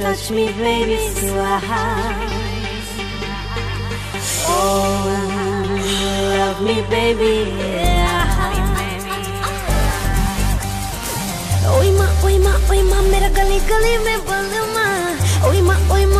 touch me, baby, suave. Oh, love me, baby. ओई माँ ओई माँ ओई माँ मेरा गली गली में बलमा ओई माँ ओई माँ रे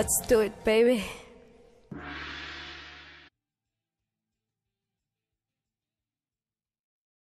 Let's do it, baby.